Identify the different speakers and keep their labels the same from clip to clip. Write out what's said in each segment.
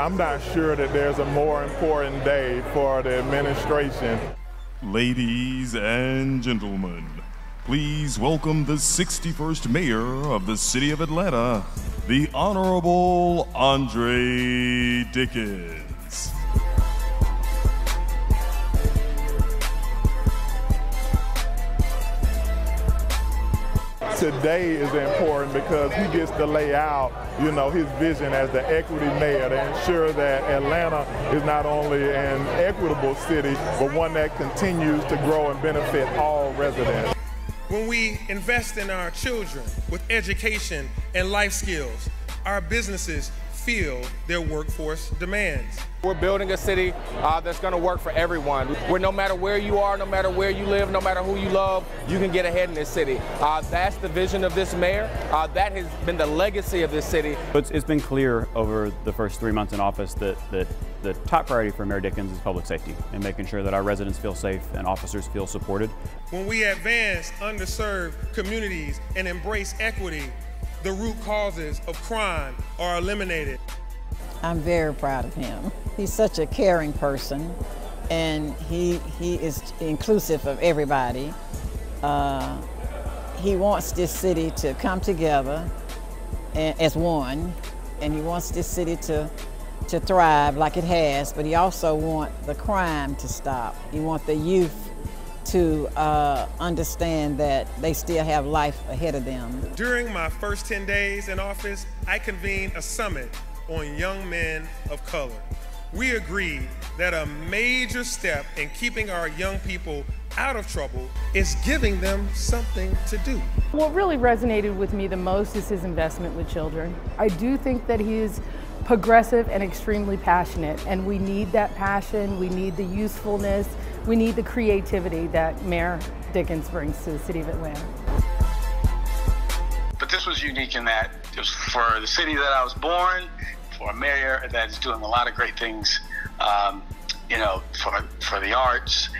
Speaker 1: I'm not sure that there's a more important day for the administration.
Speaker 2: Ladies and gentlemen, please welcome the 61st mayor of the city of Atlanta, the Honorable Andre Dickens.
Speaker 1: Today is important because he gets to lay out, you know, his vision as the equity mayor to ensure that Atlanta is not only an equitable city, but one that continues to grow and benefit all residents.
Speaker 3: When we invest in our children with education and life skills, our businesses feel their workforce demands.
Speaker 4: We're building a city uh, that's going to work for everyone, where no matter where you are, no matter where you live, no matter who you love, you can get ahead in this city. Uh, that's the vision of this mayor. Uh, that has been the legacy of this city.
Speaker 5: It's, it's been clear over the first three months in office that, that the top priority for Mayor Dickens is public safety and making sure that our residents feel safe and officers feel supported.
Speaker 3: When we advance underserved communities and embrace equity, the root causes of crime are eliminated.
Speaker 6: I'm very proud of him. He's such a caring person and he, he is inclusive of everybody. Uh, he wants this city to come together as one and he wants this city to, to thrive like it has, but he also wants the crime to stop. He wants the youth to uh, understand that they still have life ahead of them.
Speaker 3: During my first 10 days in office, I convened a summit on young men of color. We agreed that a major step in keeping our young people out of trouble is giving them something to do.
Speaker 7: What really resonated with me the most is his investment with children. I do think that he is progressive and extremely passionate, and we need that passion, we need the usefulness, we need the creativity that Mayor Dickens brings to the city of Atlanta.
Speaker 8: But this was unique in that it was for the city that I was born, for a mayor that is doing a lot of great things, um, you know, for, for the arts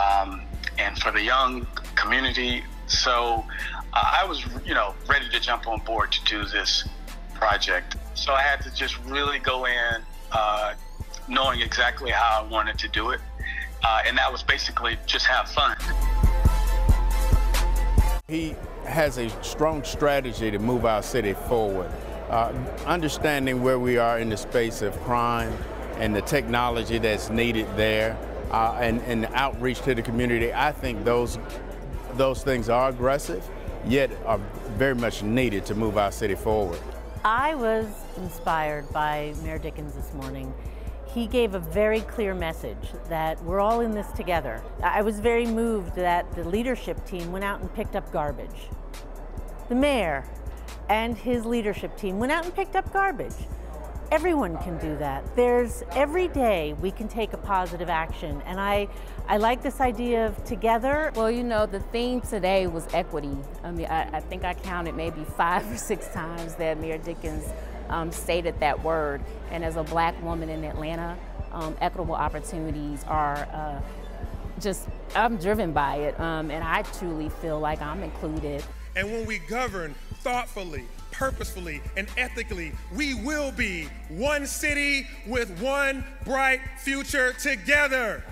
Speaker 8: um, and for the young community. So uh, I was, you know, ready to jump on board to do this project. So I had to just really go in uh, knowing exactly how I wanted to do it. Uh, and that was basically just have fun.
Speaker 9: He has a strong strategy to move our city forward. Uh, understanding where we are in the space of crime and the technology that's needed there uh, and, and the outreach to the community, I think those, those things are aggressive, yet are very much needed to move our city forward.
Speaker 10: I was inspired by Mayor Dickens this morning he gave a very clear message that we're all in this together. I was very moved that the leadership team went out and picked up garbage. The mayor and his leadership team went out and picked up garbage. Everyone can do that. There's every day we can take a positive action, and I, I like this idea of together.
Speaker 11: Well, you know, the theme today was equity. I mean, I, I think I counted maybe five or six times that Mayor Dickens um, stated that word. And as a black woman in Atlanta, um, equitable opportunities are uh, just, I'm driven by it. Um, and I truly feel like I'm included.
Speaker 3: And when we govern thoughtfully, purposefully, and ethically, we will be one city with one bright future together.